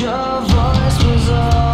your voice was all